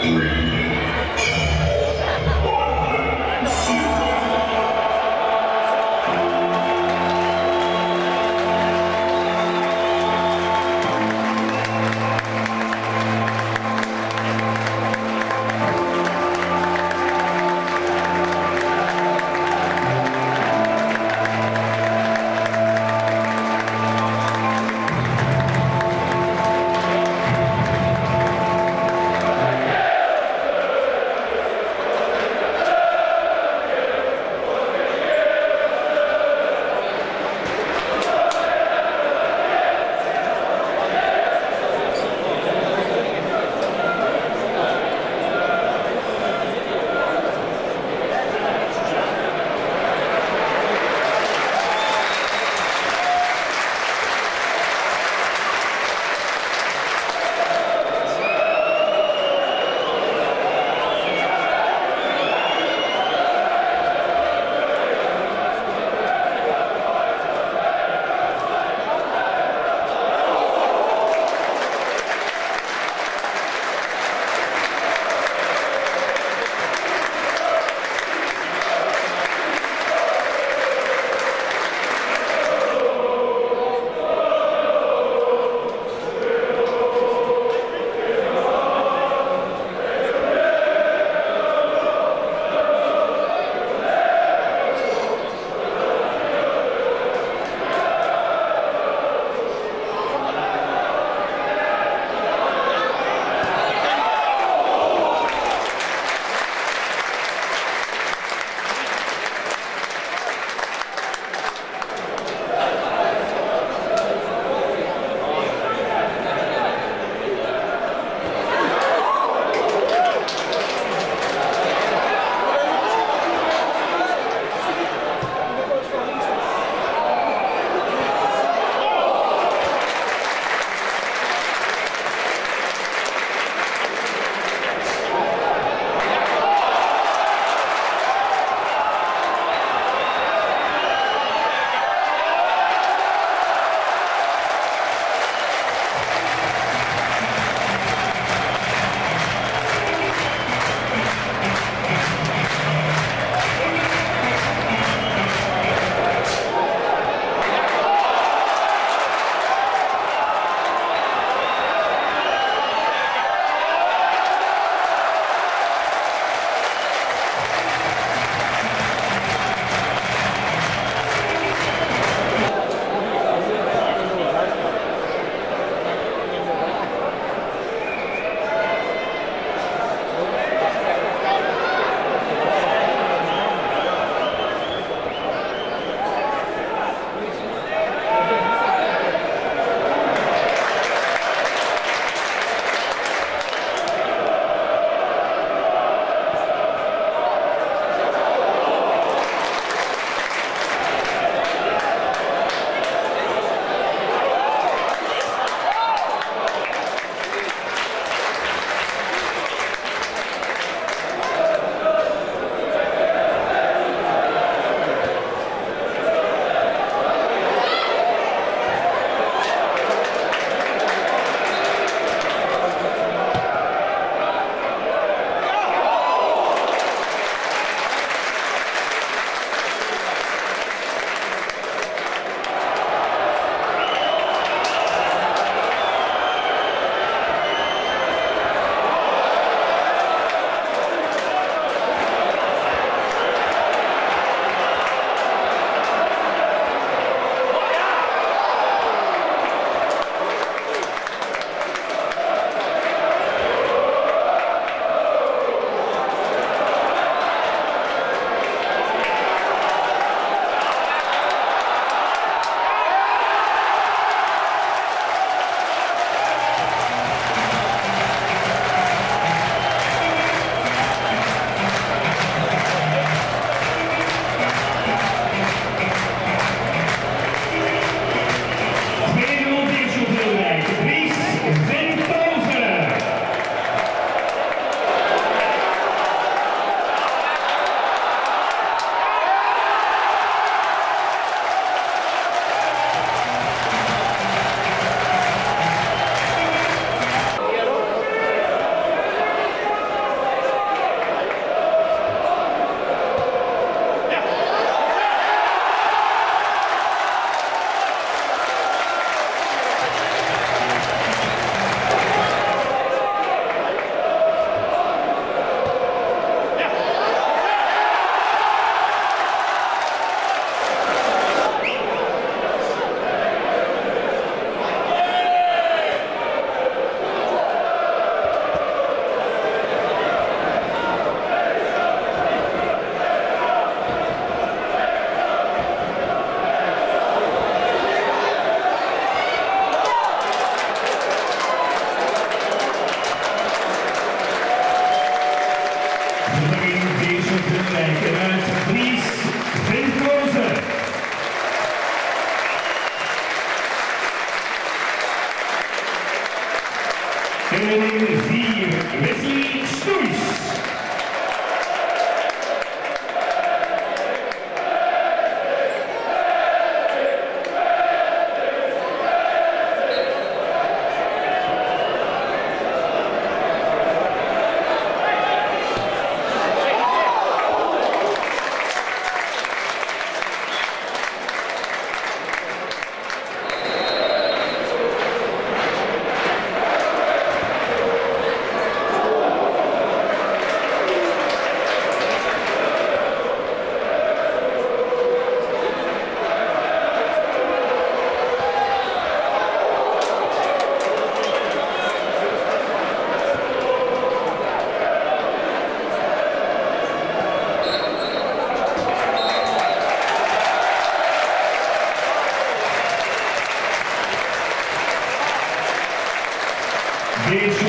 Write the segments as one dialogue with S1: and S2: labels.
S1: Música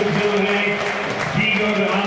S1: Diego Lake, Diego Lake.